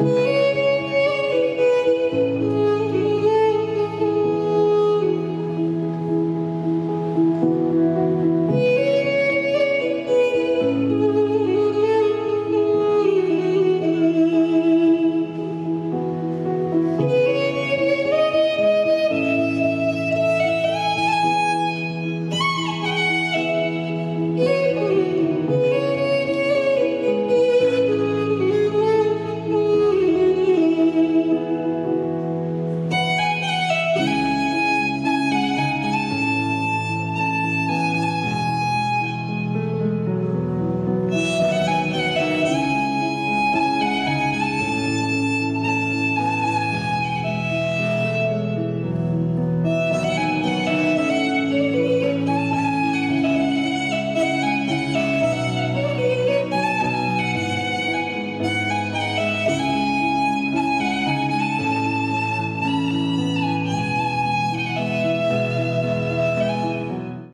you.